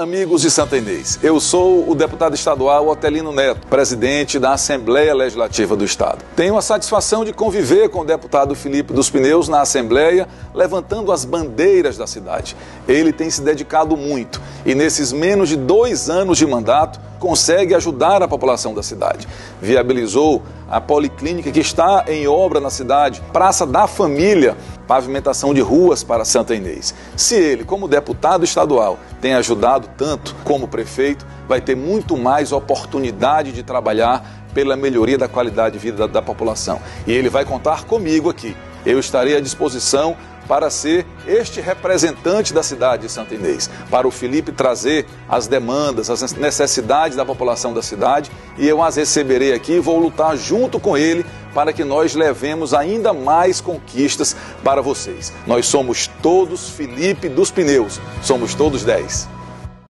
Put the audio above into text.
Amigos de Santa Inês, eu sou o deputado estadual Otelino Neto, presidente da Assembleia Legislativa do Estado. Tenho a satisfação de conviver com o deputado Felipe dos Pneus na Assembleia, levantando as bandeiras da cidade. Ele tem se dedicado muito e, nesses menos de dois anos de mandato, consegue ajudar a população da cidade. Viabilizou a policlínica que está em obra na cidade, Praça da Família, pavimentação de ruas para Santa Inês. Se ele, como deputado estadual, tem ajudado tanto como prefeito, vai ter muito mais oportunidade de trabalhar pela melhoria da qualidade de vida da, da população. E ele vai contar comigo aqui. Eu estarei à disposição para ser este representante da cidade de Santa Inês, para o Felipe trazer as demandas, as necessidades da população da cidade e eu as receberei aqui e vou lutar junto com ele para que nós levemos ainda mais conquistas para vocês. Nós somos todos Felipe dos Pneus, somos todos 10.